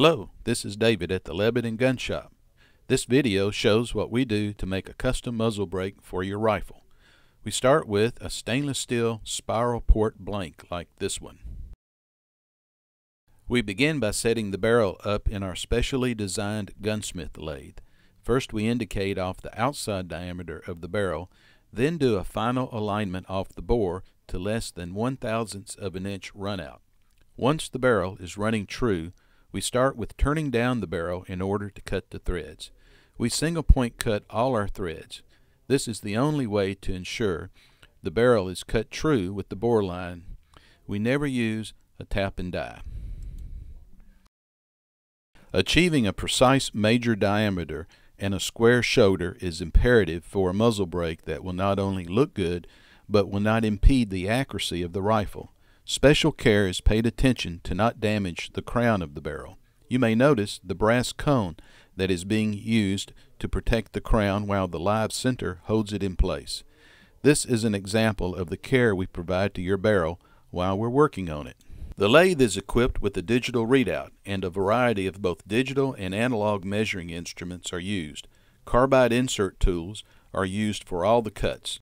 Hello, this is David at the Lebanon Gun Shop. This video shows what we do to make a custom muzzle brake for your rifle. We start with a stainless steel spiral port blank like this one. We begin by setting the barrel up in our specially designed gunsmith lathe. First we indicate off the outside diameter of the barrel, then do a final alignment off the bore to less than one thousandths of an inch runout. Once the barrel is running true, we start with turning down the barrel in order to cut the threads. We single point cut all our threads. This is the only way to ensure the barrel is cut true with the bore line. We never use a tap and die. Achieving a precise major diameter and a square shoulder is imperative for a muzzle brake that will not only look good, but will not impede the accuracy of the rifle. Special care is paid attention to not damage the crown of the barrel. You may notice the brass cone that is being used to protect the crown while the live center holds it in place. This is an example of the care we provide to your barrel while we're working on it. The lathe is equipped with a digital readout and a variety of both digital and analog measuring instruments are used. Carbide insert tools are used for all the cuts.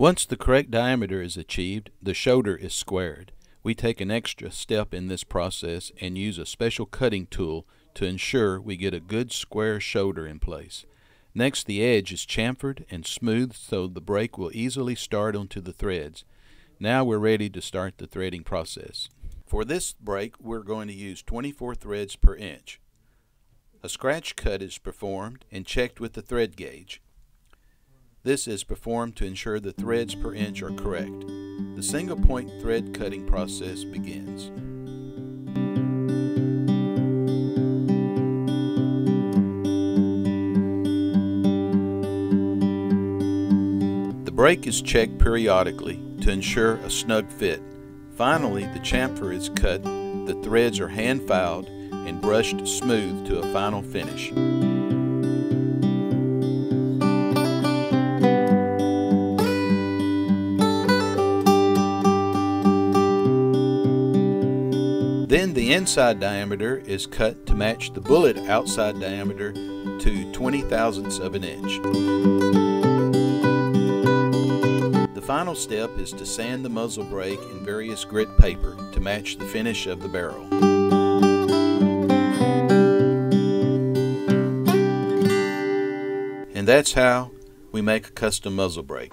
Once the correct diameter is achieved, the shoulder is squared. We take an extra step in this process and use a special cutting tool to ensure we get a good square shoulder in place. Next, the edge is chamfered and smoothed so the brake will easily start onto the threads. Now we're ready to start the threading process. For this brake, we're going to use 24 threads per inch. A scratch cut is performed and checked with the thread gauge. This is performed to ensure the threads per inch are correct. The single point thread cutting process begins. The brake is checked periodically to ensure a snug fit. Finally, the chamfer is cut, the threads are hand filed, and brushed smooth to a final finish. Then the inside diameter is cut to match the bullet outside diameter to 20 thousandths of an inch. The final step is to sand the muzzle brake in various grit paper to match the finish of the barrel. And that's how we make a custom muzzle brake.